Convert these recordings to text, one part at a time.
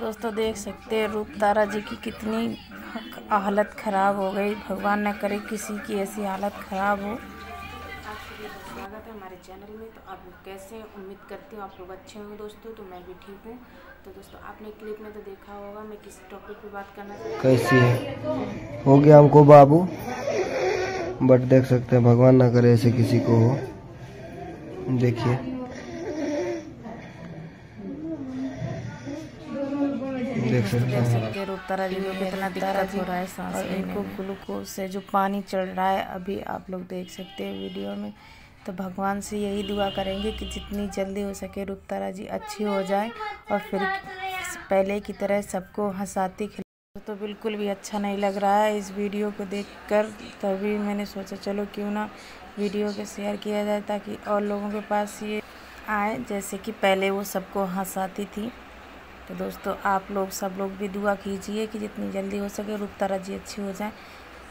दोस्तों देख सकते हैं रूप तारा जी की कितनी हालत ख़राब हो गई। भगवान न करे किसी की ऐसी हालत ख़राब हो। स्वागत है हमारे चैनल में। तो आप लोग कैसे हैं? उम्मीद करती हूँ आप लोग अच्छे होंगे दोस्तों तो मैं भी ठीक हूँ। तो दोस्तों आपने क्लिप में तो देखा होगा मैं किस टॉपिक पे बात करना कैसी है? हो गया हमको बाबू? बट देख सकते हैं भगवान ना करे ऐसे किसी को हो। देखिए। देख। सकते हैं। सकते रूप तारा जी को कितना दिक्कत हो रहा है सांस इनको ग्लूकोज से जो पानी चढ़ रहा है अभी आप लोग देख सकते हैं वीडियो में। तो भगवान से यही दुआ करेंगे कि जितनी जल्दी हो सके रूप तारा जी अच्छी हो जाए और फिर पहले की तरह सबको हंसाती खिला तो बिल्कुल भी अच्छा नहीं लग रहा है इस वीडियो को देखकर। तभी मैंने सोचा चलो क्यों ना वीडियो को शेयर किया जाए ताकि और लोगों के पास ये आए। जैसे कि पहले वो सबको हंसाती थी। तो दोस्तों, आप लोग, सब लोग भी दुआ कीजिए कि जितनी जल्दी हो सके रूप तारा जी अच्छी हो जाए।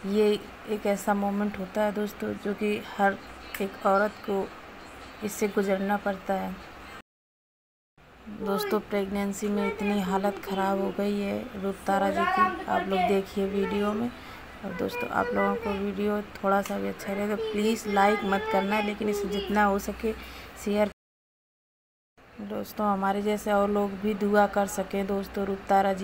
ये एक ऐसा मोमेंट होता है दोस्तों, जो कि हर एक औरत को इससे गुजरना पड़ता है। दोस्तों प्रेगनेंसी में इतनी हालत ख़राब हो गई है रूप तारा जी की। आप लोग देखिए वीडियो में। और दोस्तों, आप लोगों को वीडियो थोड़ा सा भी अच्छा तो प्लीज़ लाइक मत करना, लेकिन इसे जितना हो सके शेयर दोस्तों हमारे जैसे और लोग भी दुआ कर सकें। दोस्तों रूप तारा जी।